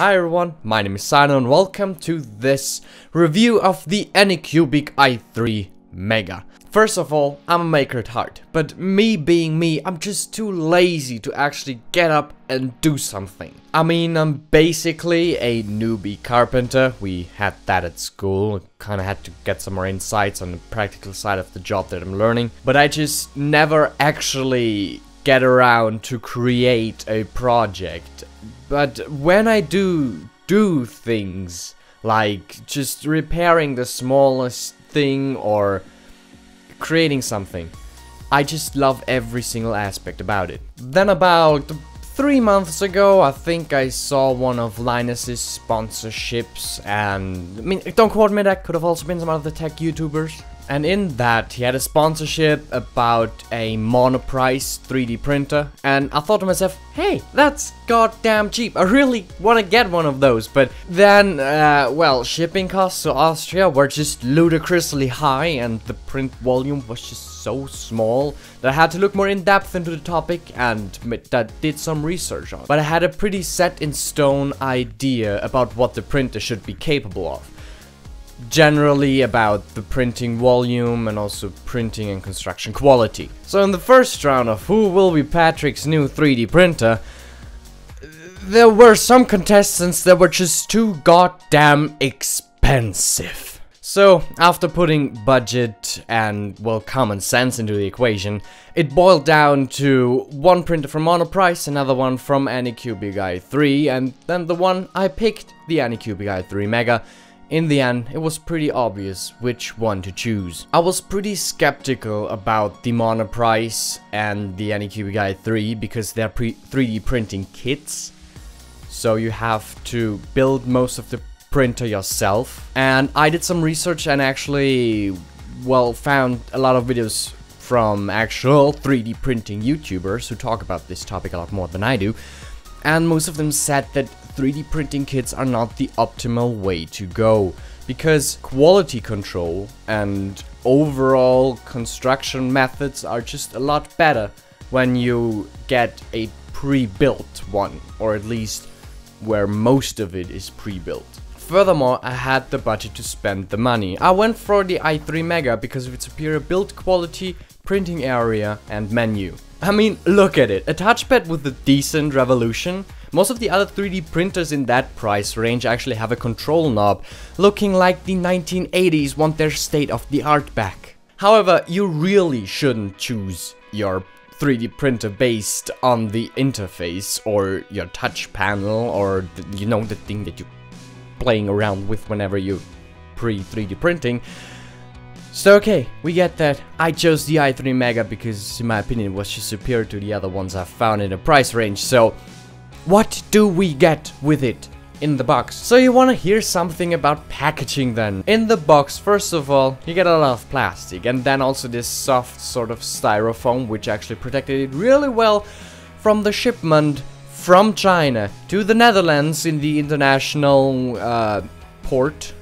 Hi everyone, my name is Simon and welcome to this review of the Anycubic i3 Mega. First of all, I'm a maker at heart, but me being me, I'm just too lazy to actually get up and do something. I mean, I'm basically a newbie carpenter, we had that at school, kinda had to get some more insights on the practical side of the job that I'm learning, but I just never actually get around to create a project but when I do do things, like just repairing the smallest thing or creating something, I just love every single aspect about it. Then about three months ago, I think I saw one of Linus's sponsorships and, I mean, don't quote me, that could have also been some other tech YouTubers. And in that, he had a sponsorship about a Monoprice 3D printer. And I thought to myself, hey, that's goddamn cheap. I really want to get one of those. But then, uh, well, shipping costs to Austria were just ludicrously high. And the print volume was just so small that I had to look more in depth into the topic and that did some research on. But I had a pretty set in stone idea about what the printer should be capable of generally about the printing volume and also printing and construction quality. So in the first round of who will be Patrick's new 3D printer, there were some contestants that were just too goddamn expensive. So, after putting budget and, well, common sense into the equation, it boiled down to one printer from Monoprice, another one from Anycubic i3, and then the one I picked, the Anycubic i3 Mega, in the end, it was pretty obvious which one to choose. I was pretty skeptical about the Monoprice and the Anycubic i3 because they're 3D printing kits. So you have to build most of the printer yourself. And I did some research and actually, well, found a lot of videos from actual 3D printing YouTubers who talk about this topic a lot more than I do. And most of them said that 3D printing kits are not the optimal way to go because quality control and overall construction methods are just a lot better when you get a pre-built one or at least where most of it is pre-built. Furthermore, I had the budget to spend the money. I went for the i3 Mega because of its superior build quality, printing area and menu. I mean, look at it, a touchpad with a decent revolution most of the other 3D printers in that price range actually have a control knob, looking like the 1980s want their state of the art back. However, you really shouldn't choose your 3D printer based on the interface or your touch panel or the, you know the thing that you're playing around with whenever you pre 3D printing. So okay, we get that. I chose the i3 Mega because in my opinion it was just superior to the other ones I've found in the price range. So what do we get with it? in the box. So you want to hear something about packaging then. In the box, first of all, you get a lot of plastic and then also this soft sort of styrofoam which actually protected it really well from the shipment from China to the Netherlands in the international uh, port.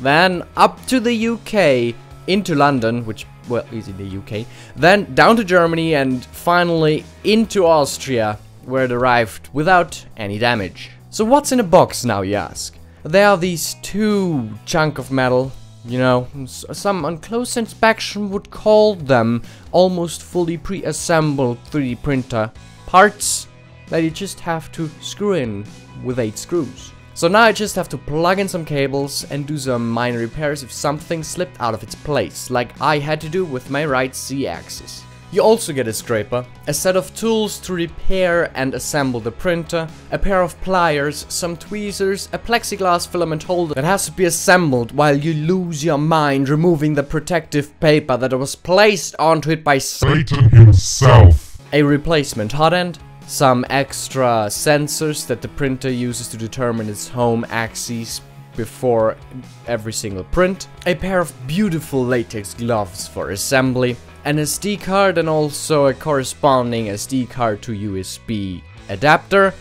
Then up to the UK into London, which well is in the UK. Then down to Germany and finally into Austria where it arrived without any damage. So what's in a box now, you ask? There are these two chunk of metal, you know, some on close inspection would call them almost fully pre-assembled 3D printer parts that you just have to screw in with 8 screws. So now I just have to plug in some cables and do some minor repairs if something slipped out of its place, like I had to do with my right Z-axis. You also get a scraper, a set of tools to repair and assemble the printer, a pair of pliers, some tweezers, a plexiglass filament holder that has to be assembled while you lose your mind removing the protective paper that was placed onto it by Satan himself. A replacement hot end, some extra sensors that the printer uses to determine its home axis before every single print, a pair of beautiful latex gloves for assembly, an SD card and also a corresponding SD card to USB adapter.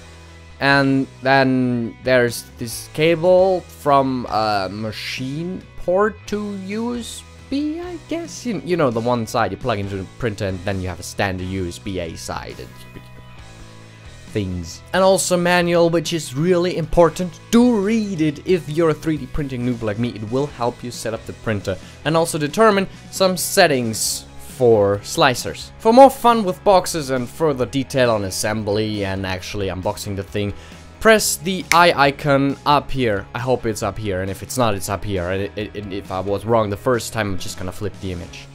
And then there's this cable from a machine port to USB, I guess. You, you know, the one side you plug into the printer and then you have a standard USB-A side. things. And also manual, which is really important. Do read it if you're a 3D printing noob like me. It will help you set up the printer and also determine some settings for slicers. For more fun with boxes and further detail on assembly and actually unboxing the thing, press the eye icon up here. I hope it's up here, and if it's not, it's up here. And, it, it, if I was wrong the first time, I'm just gonna flip the image.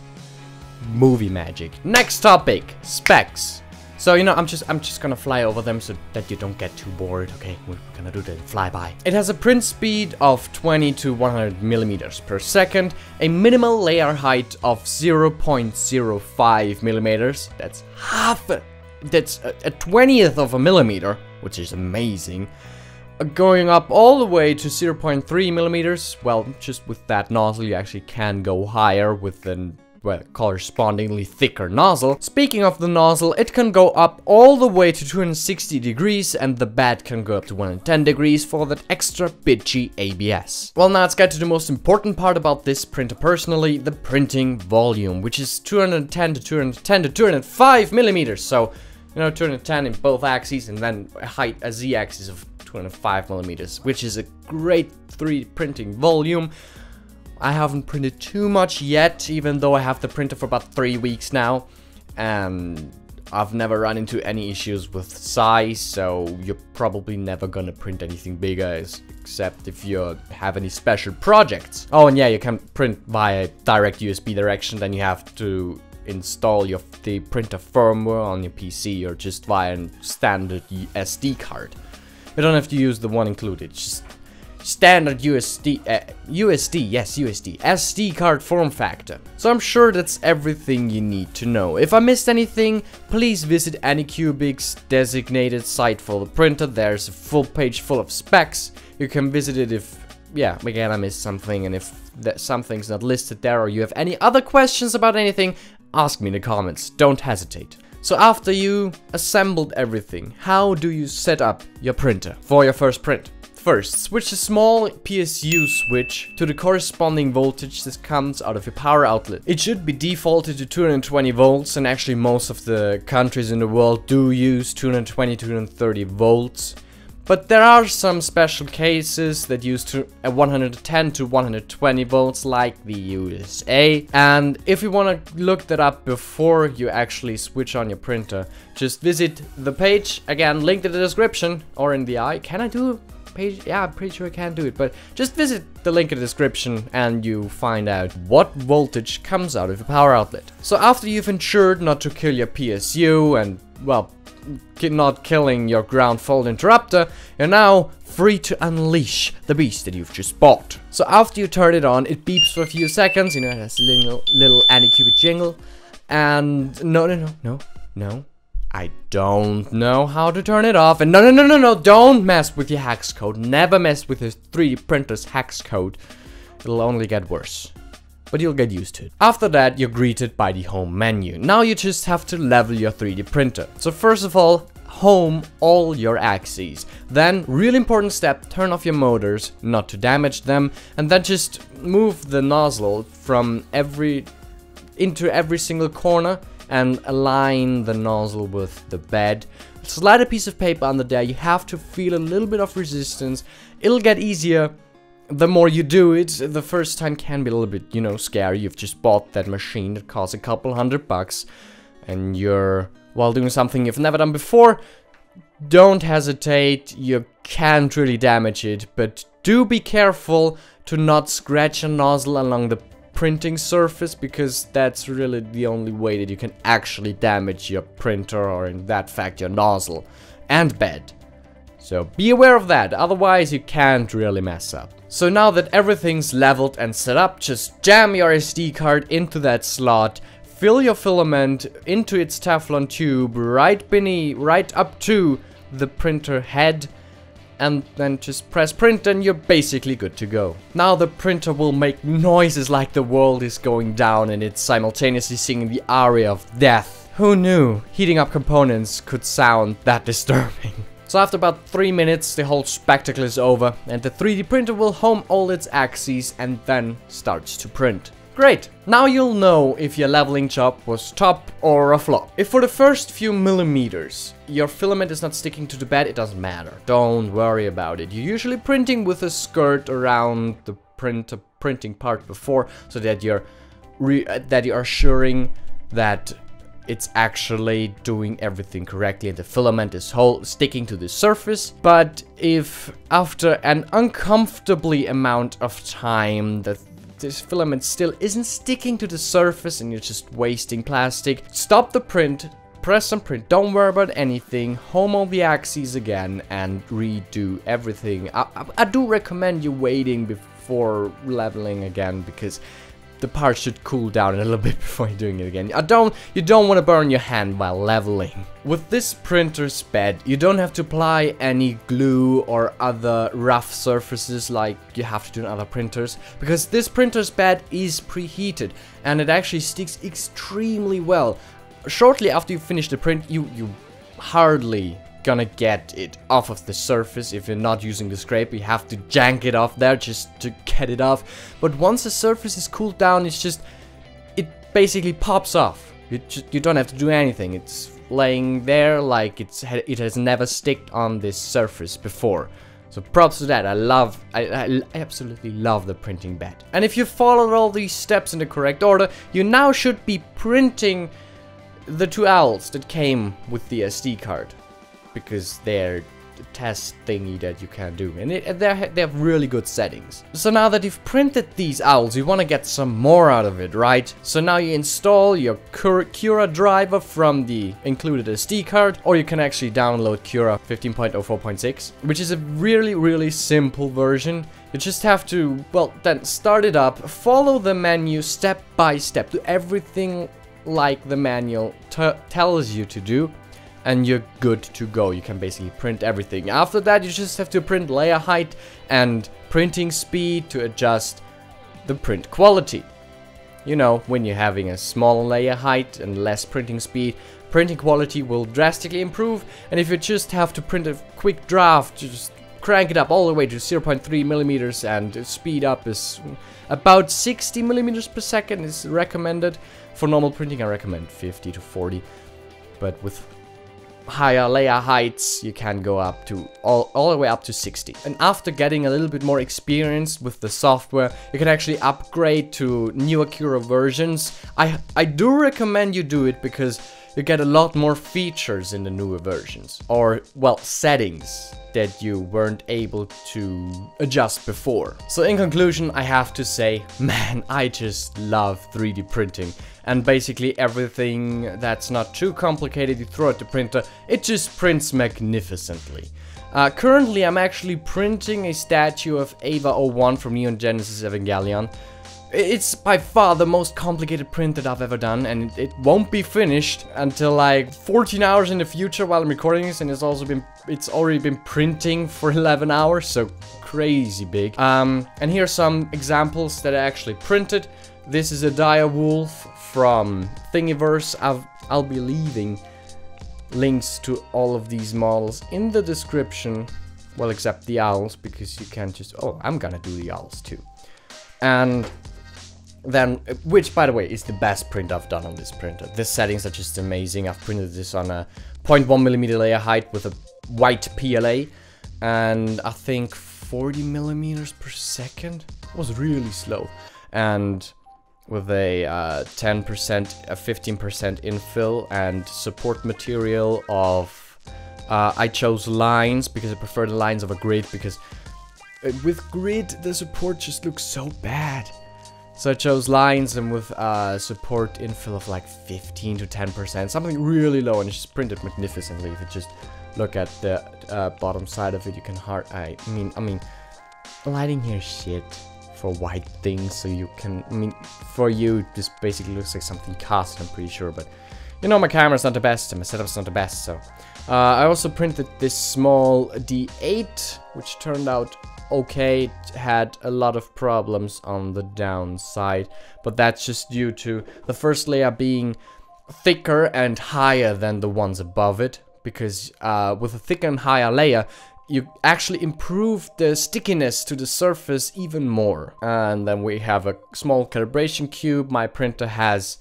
Movie magic. Next topic, specs. So, you know, I'm just I'm just gonna fly over them so that you don't get too bored, okay? We're gonna do the flyby. It has a print speed of 20 to 100 millimeters per second, a minimal layer height of 0.05 millimeters. That's half that's a, a 20th of a millimeter which is amazing. Uh, going up all the way to 0.3 millimeters, well, just with that nozzle you actually can go higher with an well, correspondingly thicker nozzle. Speaking of the nozzle, it can go up all the way to 260 degrees and the bed can go up to 110 degrees for that extra bitchy ABS. Well, now let's get to the most important part about this printer personally, the printing volume, which is 210 to 210 to 205 millimeters. So you know, 210 in both axes, and then a height, a z-axis of 205 millimeters, which is a great 3D printing volume. I haven't printed too much yet, even though I have the printer for about three weeks now, and I've never run into any issues with size, so you're probably never gonna print anything bigger, except if you have any special projects. Oh, and yeah, you can print via direct USB direction, then you have to install your the printer firmware on your PC or just via a standard SD card. You don't have to use the one included, just standard USD, uh, USD, yes, USD, SD card form factor. So I'm sure that's everything you need to know. If I missed anything, please visit Anycubic's designated site for the printer. There's a full page full of specs. You can visit it if, yeah, again, I missed something and if that something's not listed there or you have any other questions about anything, ask me in the comments, don't hesitate. So after you assembled everything, how do you set up your printer for your first print? First, switch the small PSU switch to the corresponding voltage that comes out of your power outlet. It should be defaulted to 220 volts and actually most of the countries in the world do use 220-230 volts. But there are some special cases that use to, uh, 110 to 120 volts like the USA. And if you want to look that up before you actually switch on your printer, just visit the page, again linked in the description or in the eye. Can I do page? Yeah, I'm pretty sure I can do it, but just visit the link in the description and you find out what voltage comes out of your power outlet. So after you've ensured not to kill your PSU and, well, not killing your ground fault interrupter, you're now free to unleash the beast that you've just bought. So after you turn it on, it beeps for a few seconds, you know, it has a little, little Anycubic jingle, and no, no, no, no, no, I don't know how to turn it off, and no, no, no, no, no, don't mess with your hex code, never mess with your 3D printer's hex code, it'll only get worse but you'll get used to it. After that, you're greeted by the home menu. Now you just have to level your 3D printer. So first of all, home all your axes. Then, really important step, turn off your motors, not to damage them, and then just move the nozzle from every into every single corner and align the nozzle with the bed. Slide a piece of paper under there, you have to feel a little bit of resistance. It'll get easier the more you do it, the first time can be a little bit, you know, scary. You've just bought that machine that costs a couple hundred bucks, and you're, while doing something you've never done before, don't hesitate, you can't really damage it, but do be careful to not scratch a nozzle along the printing surface, because that's really the only way that you can actually damage your printer, or in that fact, your nozzle and bed. So be aware of that, otherwise you can't really mess up. So now that everything's leveled and set up, just jam your SD card into that slot, fill your filament into its Teflon tube right beneath, right up to the printer head, and then just press print and you're basically good to go. Now the printer will make noises like the world is going down and it's simultaneously singing the aria of death. Who knew heating up components could sound that disturbing? So after about 3 minutes the whole spectacle is over and the 3D printer will home all its axes and then starts to print. Great, now you'll know if your leveling job was top or a flop. If for the first few millimeters your filament is not sticking to the bed, it doesn't matter. Don't worry about it. You're usually printing with a skirt around the print uh, printing part before so that you're uh, that you're assuring that it's actually doing everything correctly and the filament is whole sticking to the surface. But if after an uncomfortably amount of time that this filament still isn't sticking to the surface and you're just wasting plastic. Stop the print, press and print, don't worry about anything, home all the axes again and redo everything. I, I, I do recommend you waiting before leveling again because the part should cool down a little bit before you're doing it again. I don't, you don't want to burn your hand while leveling. With this printer's bed, you don't have to apply any glue or other rough surfaces like you have to do in other printers because this printer's bed is preheated and it actually sticks extremely well. Shortly after you finish the print, you, you hardly gonna get it off of the surface. If you're not using the scrape you have to jank it off there just to get it off. But once the surface is cooled down it's just it basically pops off. You just, you don't have to do anything. It's laying there like it's it has never sticked on this surface before. So props to that, I love, I, I, absolutely love the printing bed. And if you followed all these steps in the correct order, you now should be printing the two owls that came with the SD card because they're the test thingy that you can do and it, they have really good settings. So now that you've printed these owls you want to get some more out of it right? So now you install your Cura driver from the included SD card or you can actually download Cura 15.04.6 which is a really really simple version. You just have to, well, then start it up, follow the menu step by step, do everything like the manual tells you to do and you're good to go. You can basically print everything. After that, you just have to print layer height and printing speed to adjust the print quality. You know, when you're having a small layer height and less printing speed, printing quality will drastically improve. And if you just have to print a quick draft, just crank it up all the way to 0.3 millimeters and speed up is about 60 millimeters per second is recommended. For normal printing, I recommend 50 to 40. But with higher layer heights, you can go up to all, all the way up to 60. And after getting a little bit more experience with the software, you can actually upgrade to newer Cura versions. I, I do recommend you do it because you get a lot more features in the newer versions. Or, well, settings that you weren't able to adjust before. So in conclusion, I have to say, man, I just love 3D printing. And basically everything that's not too complicated, you throw at the printer, it just prints magnificently. Uh, currently, I'm actually printing a statue of Eva 01 from Neon Genesis Evangelion. It's by far the most complicated print that I've ever done and it won't be finished until like 14 hours in the future while I'm recording this and it's also been it's already been printing for 11 hours so crazy big. Um, and here are some examples that I actually printed. This is a dire wolf from Thingiverse. I've, I'll be leaving links to all of these models in the description. Well, except the owls because you can't just... Oh, I'm gonna do the owls too. And then, which by the way is the best print I've done on this printer. The settings are just amazing. I've printed this on a 0.1 millimeter layer height with a white PLA and I think 40 millimeters per second. It was really slow. And with a 10%, uh, a 15% infill and support material of... Uh, I chose lines because I prefer the lines of a grid because uh, with grid the support just looks so bad. So I chose lines and with uh, support infill of like 15 to 10%, something really low and it's just printed magnificently. If you just look at the uh, bottom side of it, you can hard. I mean, I mean, lighting here shit for white things, so you can. I mean, for you, this basically looks like something cast. I'm pretty sure, but you know, my camera's not the best and my setup's not the best. So uh, I also printed this small D8, which turned out okay, it had a lot of problems on the downside, but that's just due to the first layer being thicker and higher than the ones above it, because uh, with a thicker and higher layer, you actually improve the stickiness to the surface even more. And then we have a small calibration cube. My printer has,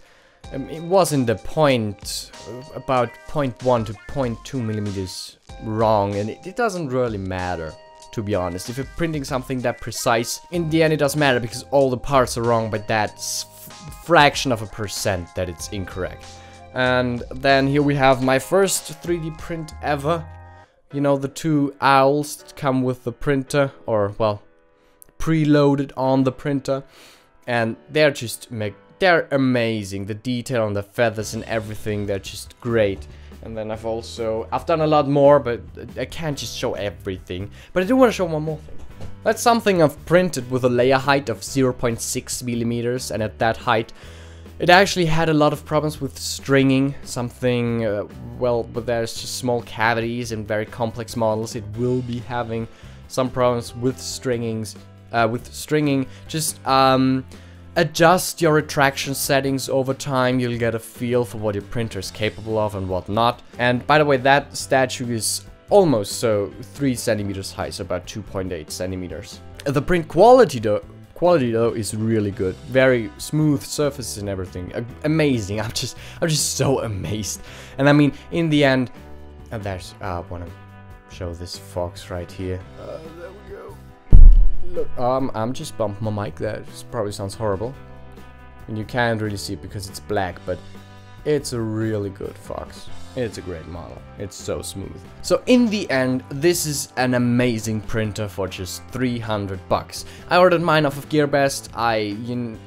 um, it was in the point, about 0.1 to 0.2 millimeters wrong. And it, it doesn't really matter to be honest. If you're printing something that precise, in the end it doesn't matter because all the parts are wrong, but that's fraction of a percent that it's incorrect. And then here we have my first 3D print ever. You know, the two owls that come with the printer, or, well, preloaded on the printer. And they're just, they're amazing. The detail on the feathers and everything, they're just great. And then I've also, I've done a lot more, but I can't just show everything. But I do want to show one more thing. That's something I've printed with a layer height of 0.6 millimeters, and at that height, it actually had a lot of problems with stringing, something, uh, well, but there's just small cavities and very complex models. It will be having some problems with stringings, uh, with stringing. Just um, adjust your retraction settings over time. You'll get a feel for what your printer is capable of and what not. And by the way, that statue is almost so 3 centimeters high, so about 2.8 centimeters. The print quality though Quality though is really good. Very smooth surfaces and everything. A amazing. I'm just I'm just so amazed. And I mean, in the end, and there's uh, I want to show this fox right here. Uh. Look, um, I'm just bumping my mic. there. That probably sounds horrible, and you can't really see it because it's black. But it's a really good fox. It's a great model. It's so smooth. So in the end, this is an amazing printer for just 300 bucks. I ordered mine off of GearBest. I you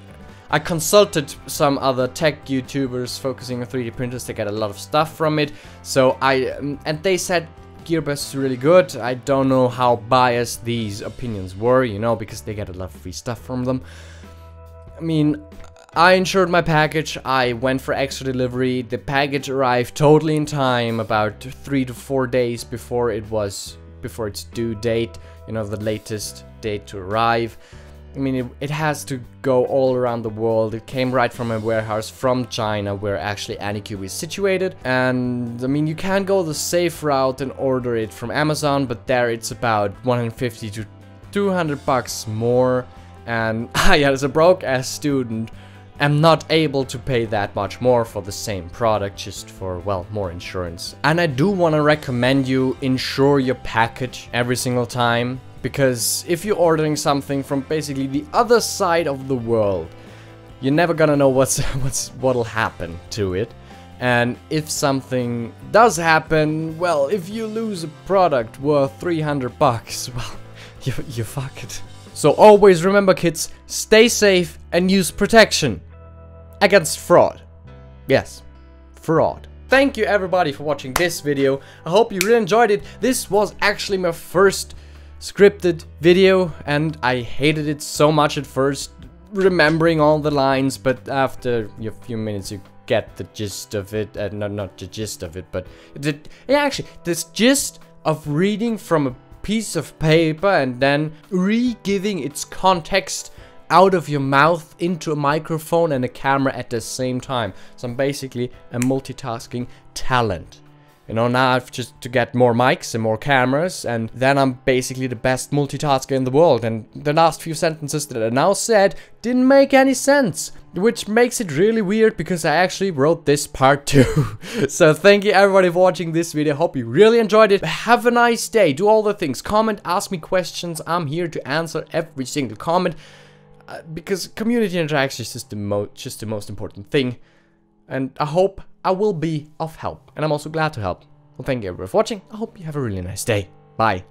I consulted some other tech YouTubers focusing on 3D printers to get a lot of stuff from it. So I um, and they said GearBest is really good. I don't know how biased these opinions were, you know, because they get a lot of free stuff from them. I mean, I insured my package, I went for extra delivery, the package arrived totally in time, about 3 to 4 days before it was, before its due date, you know, the latest date to arrive. I mean, it, it, has to go all around the world. It came right from a warehouse from China where actually Anycubic is situated. And I mean, you can go the safe route and order it from Amazon, but there it's about 150 to 200 bucks more. And yeah, as a broke ass student, am not able to pay that much more for the same product just for, well, more insurance. And I do want to recommend you insure your package every single time because if you're ordering something from basically the other side of the world, you're never gonna know what's what's what'll happen to it. And if something does happen, well, if you lose a product worth 300 bucks, well, you, you fuck it. So always remember kids, stay safe and use protection against fraud. Yes, fraud. Thank you everybody for watching this video. I hope you really enjoyed it. This was actually my first scripted video and I hated it so much at first remembering all the lines but after a few minutes you get the gist of it uh, no not the gist of it but the, yeah, actually this gist of reading from a piece of paper and then re-giving its context out of your mouth into a microphone and a camera at the same time. So I'm basically a multitasking talent. You know, now I've just to get more mics and more cameras, and then I'm basically the best multitasker in the world. And the last few sentences that I now said didn't make any sense, which makes it really weird because I actually wrote this part too. so thank you everybody for watching this video. Hope you really enjoyed it. Have a nice day. Do all the things. Comment, ask me questions. I'm here to answer every single comment. Uh, because community interaction is just the, mo just the most important thing. And I hope I will be of help. And I'm also glad to help. Well, thank you everybody for watching. I hope you have a really nice day. Bye.